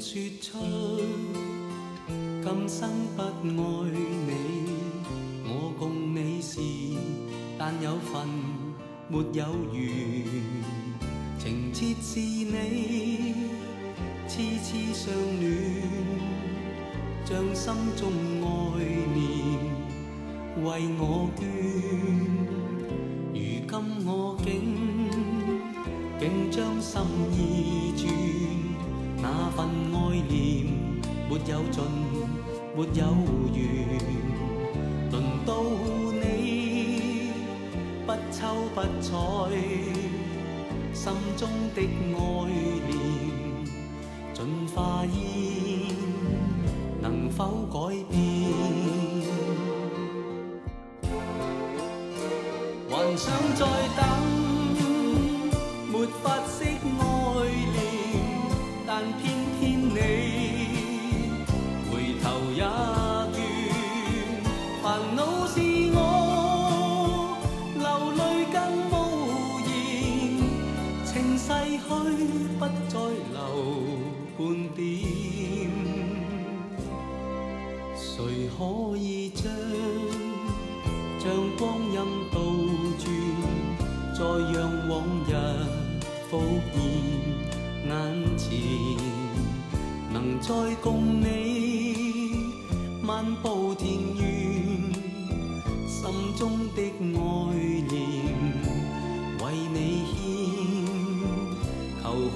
说出，今生不爱你，我共你是但有份没有缘，情切是你，痴痴相恋，将心中爱念为我捐。如今我竟竟将心意转，那份爱念没有尽，没有完。轮到你不瞅不睬，心中的爱念尽化烟，能否改变？还想再等，逝去不再留半点，谁可以将？将光阴倒转，再让往日复现眼前，能再共你漫步田园，心中的爱念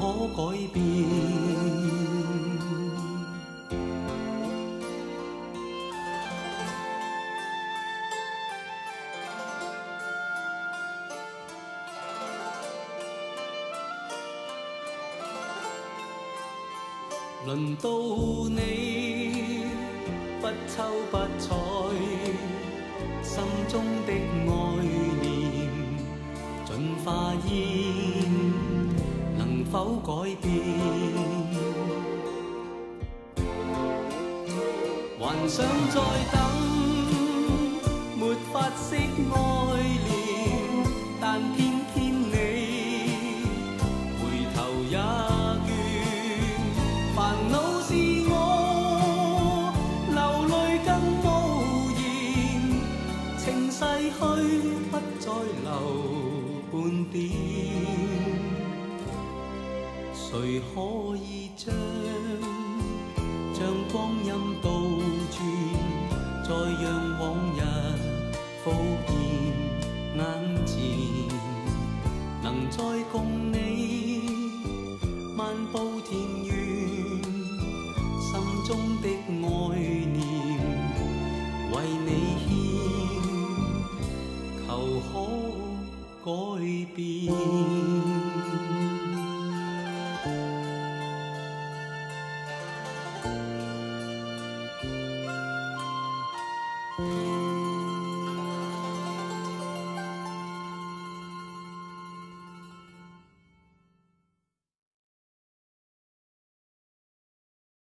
可改变。轮到你不瞅不睬，心中的爱念尽化烟，否改变？还想再等，没法释爱恋，但偏偏你回头也倦。烦恼是我流泪更无言，情逝去不再留半点。谁可以将将光阴倒转，再让往日复现眼前，能再共你漫步田园，心中的爱念为你献，求可改变。